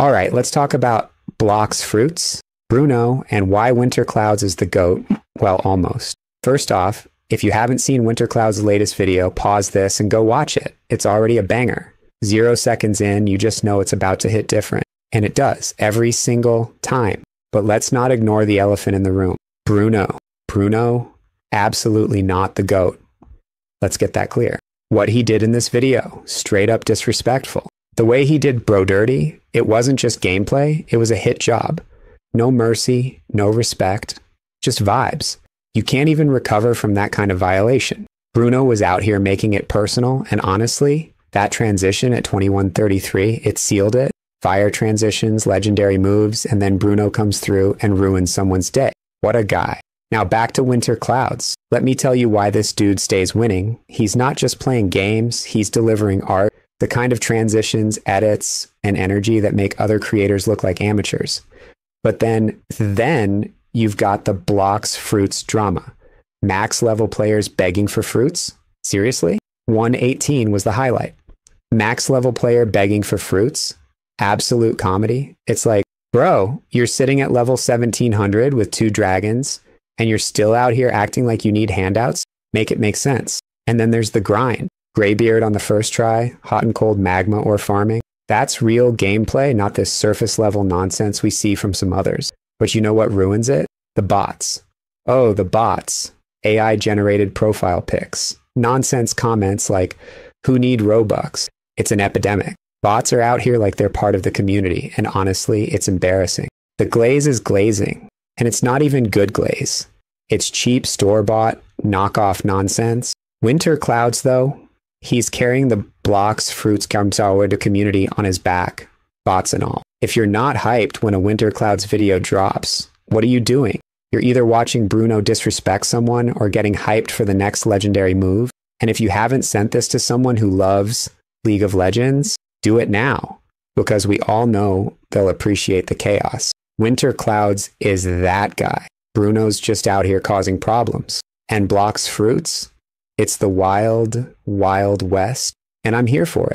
All right, let's talk about Blox Fruits, Bruno, and why WinterKloudz is the GOAT. Well, almost. First off, if you haven't seen WinterKloudz's latest video, pause this and go watch it. It's already a banger. Zero seconds in, you just know it's about to hit different. And it does every single time. But let's not ignore the elephant in the room. Bruno. Bruno, absolutely not the GOAT. Let's get that clear. What he did in this video, straight up disrespectful. The way he did Bro Dirty, it wasn't just gameplay, it was a hit job. No mercy, no respect, just vibes. You can't even recover from that kind of violation. Bruno was out here making it personal, and honestly, that transition at 2133, it sealed it. Fire transitions, legendary moves, and then Bruno comes through and ruins someone's day. What a guy. Now back to WinterKloudz. Let me tell you why this dude stays winning. He's not just playing games, he's delivering art, the kind of transitions, edits, and energy that make other creators look like amateurs. But then, then you've got the Blox Fruits drama. Max level players begging for fruits? Seriously? 118 was the highlight. Max level player begging for fruits? Absolute comedy. It's like, bro, you're sitting at level 1700 with two dragons and you're still out here acting like you need handouts. Make it make sense. And then there's the grind. Graybeard on the first try, hot and cold magma or farming. That's real gameplay, not this surface level nonsense we see from some others. But you know what ruins it? The bots. Oh, the bots. AI generated profile pics. Nonsense comments like, who need Robux? It's an epidemic. Bots are out here like they're part of the community, and honestly, it's embarrassing. The glaze is glazing, and it's not even good glaze. It's cheap, store bought, knockoff nonsense. WinterKloudz, though, he's carrying the Blox, Fruits Kamsawa community on his back, bots and all. If you're not hyped when a WinterKloudz video drops, what are you doing? You're either watching Bruno disrespect someone or getting hyped for the next legendary move. And if you haven't sent this to someone who loves League of Legends, do it now because we all know they'll appreciate the chaos. WinterKloudz is that guy. Bruno's just out here causing problems. And Blox Fruits, it's the wild, wild west. And I'm here for it.